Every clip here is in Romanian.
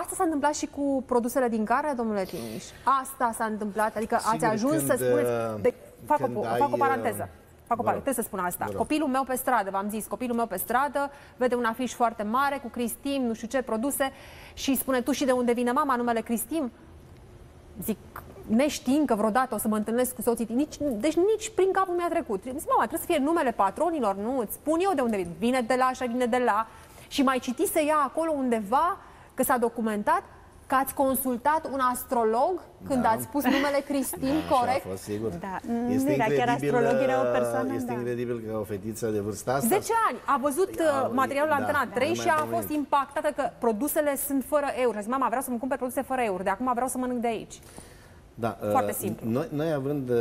asta s-a întâmplat și cu produsele din carne, domnule Timiș? Asta s-a întâmplat? Adică ați Sigur, ajuns când, să spuneți... uh, De, fac, când o, ai, fac o uh, paranteză. Fac o vă rog. paranteză, trebuie să spun asta. Vă rog. Copilul meu pe stradă, v-am zis, copilul meu pe stradă vede un afiș foarte mare cu Cristim, nu știu ce produse și spune tu și de unde vine mama, numele Cristim? Zic, neștiind că vreodată o să mă întâlnesc cu soții, nici, deci nici prin capul mi-a trecut. Zic, mama, trebuie să fie numele patronilor, nu, îți spun eu de unde vine. Vine de la așa, vine de la. Și mai citise ea acolo undeva că s-a documentat că ați consultat un astrolog când Da. ați spus numele Cristin, Da, corect? Așa a fost, sigur. Da, nu era chiar astrolog, era o persoană, Este da. incredibil că o fetiță de vârsta asta... 10 ani. A văzut Da, uh, materialul la da, Antena da, 3 nu și mai a am fost nimic. impactată că produsele sunt fără euro. A zis, mama, vreau să-mi cumpăr produse fără euro. De acum vreau să mănânc de aici. Da, Foarte uh, simplu. Noi, noi având uh,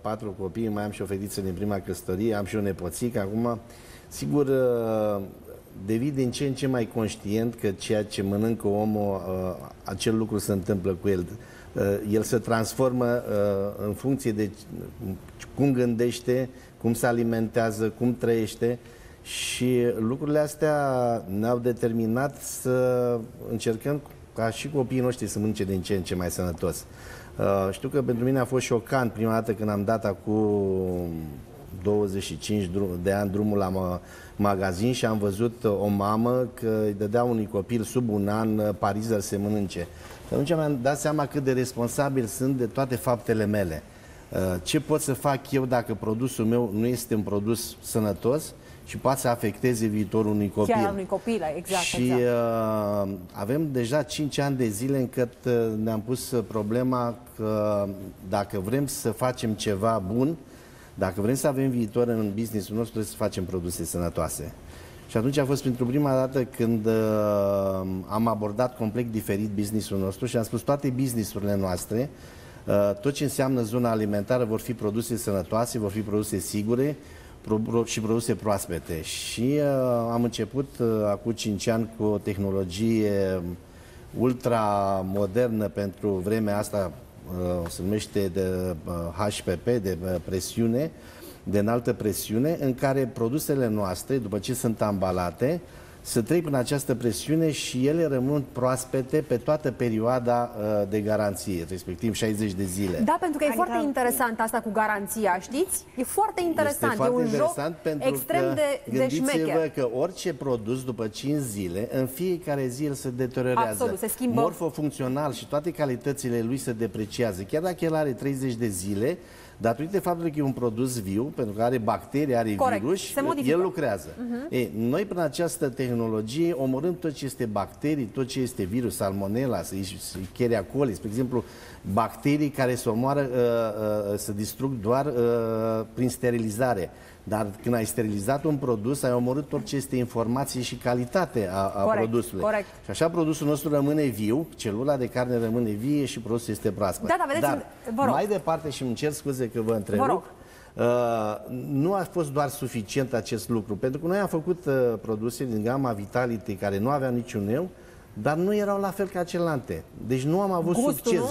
patru copii, mai am și o fetiță din prima căsătorie, am și o nepoțică acum, sigur, uh, devii din ce în ce mai conștient că ceea ce mănâncă omul, uh, acel lucru se întâmplă cu el. Uh, el se transformă uh, în funcție de cum gândește, cum se alimentează, cum trăiește și lucrurile astea ne-au determinat să încercăm ca și copiii noștri să mănânce din ce în ce mai sănătos. Uh, știu că pentru mine a fost șocant prima dată când am dat acum 25 drum- de ani drumul la mă, magazin și am văzut uh, o mamă că îi dădea unui copil sub un an uh, parizer să mănânce. Și atunci mi-am dat seama cât de responsabil sunt de toate faptele mele. Uh, Ce pot să fac eu dacă produsul meu nu este un produs sănătos și poate să afecteze viitorul unui copil? Chiar al unui copil, exact. și exact. uh, avem deja 5 ani de zile încât uh, ne-am pus uh, problema că dacă vrem să facem ceva bun, dacă vrem să avem viitor în businessul nostru, trebuie să facem produse sănătoase. Și atunci a fost pentru prima dată când uh, am abordat complet diferit businessul nostru și am spus toate businessurile noastre, uh, tot ce înseamnă zona alimentară vor fi produse sănătoase, vor fi produse sigure, pro- pro- și produse proaspete. Și uh, am început uh, acum 5 ani cu o tehnologie ultra modernă pentru vremea asta, uh, se numește de uh, HPP, de uh, presiune, de înaltă presiune, în care produsele noastre, după ce sunt ambalate, să trec prin această presiune și ele rămân proaspete pe toată perioada uh, de garanție, respectiv 60 de zile. Da, pentru că e Adică- foarte interesant asta cu garanția, știți? E foarte interesant. Este foarte e un interesant joc pentru extrem că de, de gândiți-vă șmecher. că orice produs după 5 zile, în fiecare zi el se deteriorează. Absolut, se schimbă. Morfofuncțional și toate calitățile lui se depreciază. Chiar dacă el are 30 de zile, datorită faptului că e un produs viu, pentru că are bacterii, are Corect, virus, se modifică. el lucrează. Ei, noi prin această tehnologie omorâm tot ce este bacterii, tot ce este virus, salmonella, Escherichia coli, spre exemplu, bacterii care se omoară, uh, uh, se distrug doar uh, prin sterilizare. Dar când ai sterilizat un produs, ai omorât tot ce este informație și calitate a, a Corect, produsului. corect. Și așa produsul nostru rămâne viu, celula de carne rămâne vie și produsul este proaspăt. Da, da, vedeți, Dar, vă rog. mai departe, și îmi cer scuze că vă întrerup, Vă rog. Uh, nu a fost doar suficient acest lucru, pentru că noi am făcut uh, produse din gama Vitality care nu aveau niciun eu, dar nu erau la fel ca celelalte. Deci nu am avut Gustul, succes. nu?